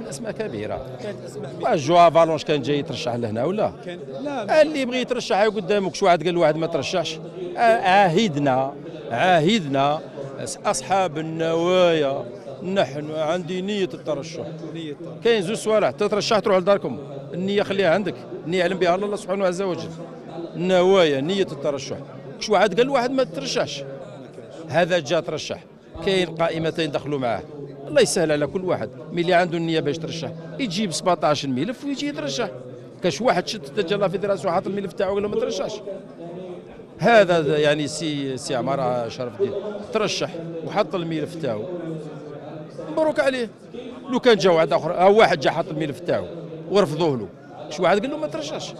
من أسماء كبيرة. كانت أسماء جوا فالونش كان جاي يترشح لهنا ولا؟ كان لا اللي يبغي يترشح قدامك شو واحد قال واحد ما ترشحش؟ آه، عاهدنا عاهدنا. أصحاب النوايا نحن عندي نية الترشح. نية كاين زوج صوالح تترشح تروح لداركم. النية خليها عندك. النية يعلم بها الله سبحانه عز وجل. النوايا نية الترشح. شو واحد قال واحد ما ترشحش؟ هذا جا ترشح. كاين قائمتين دخلوا معاه. الله يسهل على كل واحد. ملي عنده النية باش ترشح يجيب 17 ملف ويجي يترشح. كاش واحد شد تجلى في دراسة وحاط الملف تاعو ولا ما ترشحش. هذا يعني سي سي عمار شرف الدين ترشح وحط الملف تاعو. مبروك عليه. لو كان جا واحد اخر ها واحد جا حط الملف تاعو ورفضوه له. شو واحد قال له ما ترشحش.